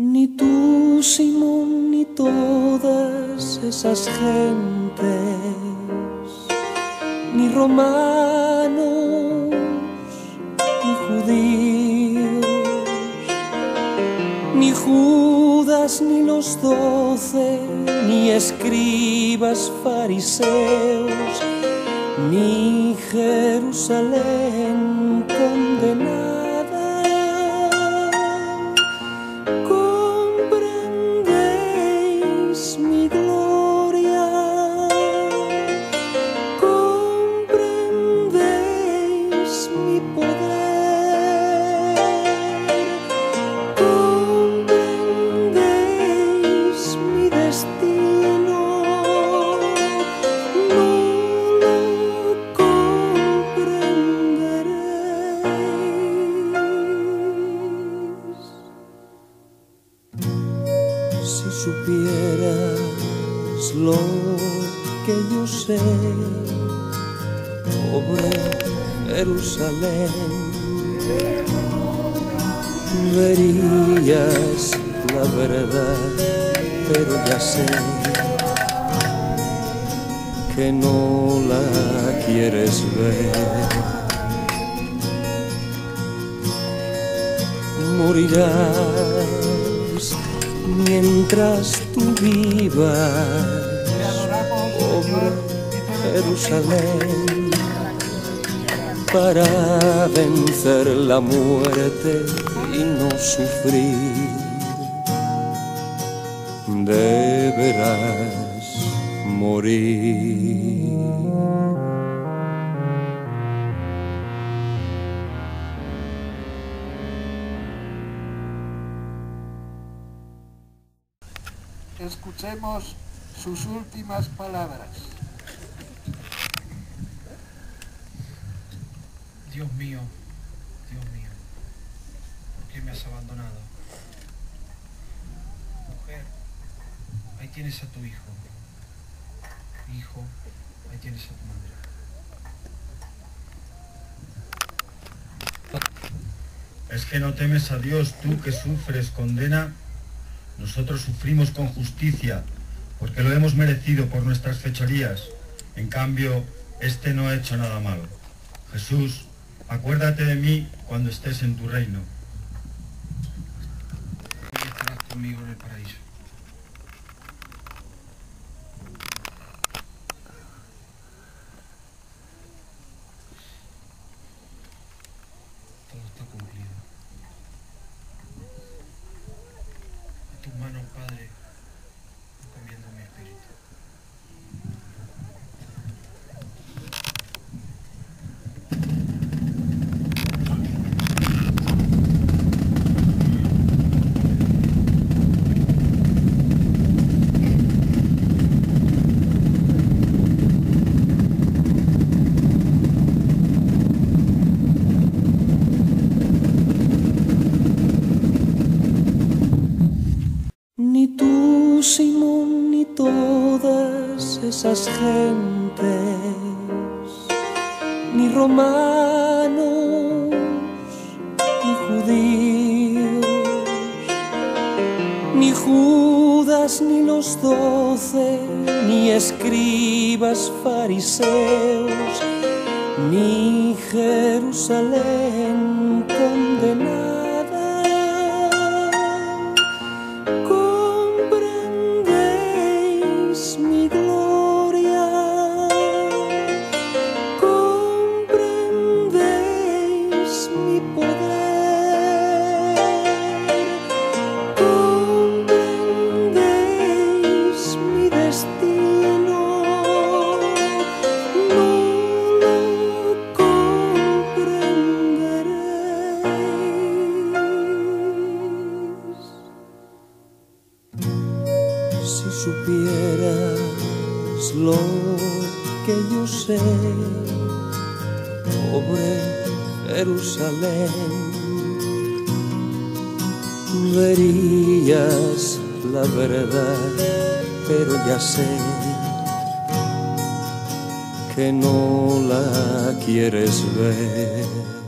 Ni tú, Simón, ni todas esas gentes, ni romanos, ni judíos, ni Judas, ni los doce, ni escribas fariseos, ni Jerusalén condenada. Lo que yo sé, pobre Jerusalén, verías la verdad, pero ya sé que no la quieres ver. Morirás mientras tú vivas, pobre Jerusalén, para vencer la muerte y no sufrir. Deberás morir. Escuchemos sus últimas palabras. Dios mío, Dios mío, ¿por qué me has abandonado? Mujer, ahí tienes a tu hijo. Hijo, ahí tienes a tu madre. Es que no temes a Dios, tú que sufres condena. Nosotros sufrimos con justicia, porque lo hemos merecido por nuestras fechorías. En cambio, este no ha hecho nada malo. Jesús, acuérdate de mí cuando estés en tu reino. Todo está cumplido. A tus manos, Padre, encomiendo mi espíritu. Ni tú, Simón, ni todas esas gentes, ni romanos, ni judíos, ni Judas, ni los doce, ni escribas fariseos, ni Jerusalén condenada. Si supieras lo que yo sé, pobre Jerusalén, verías la verdad, pero ya sé que no la quieres ver.